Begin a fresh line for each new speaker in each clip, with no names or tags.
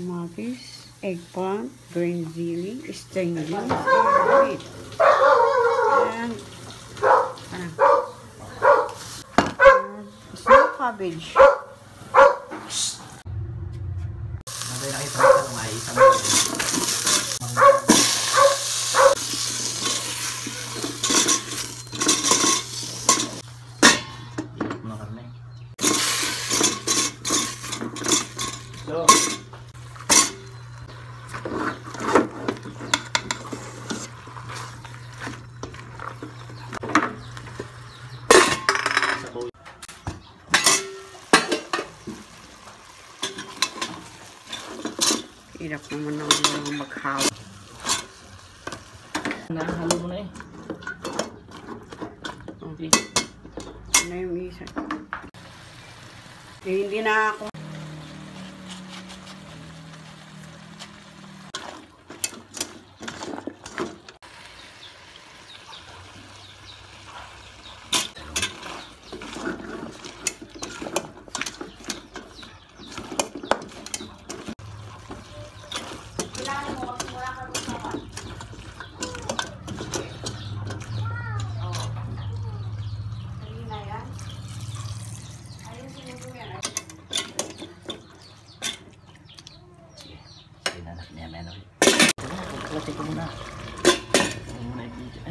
kamatis, eggplant, green chili, string beans, and. And, ano? And small cabbage.
Hirap
naman ng mga maghawa.
Nahalo mo na eh.
Okay. Ano yung isa? Eh, hindi na ako. 怎么办我
们来
理解哎。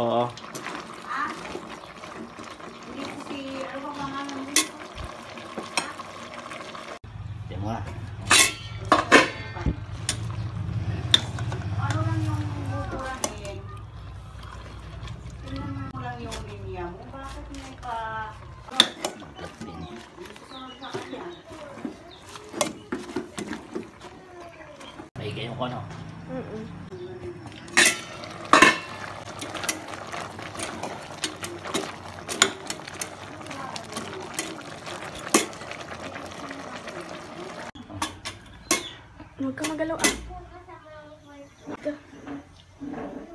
啊 ganyan ko ano.
Huwag ka magalaw ah. Huwag.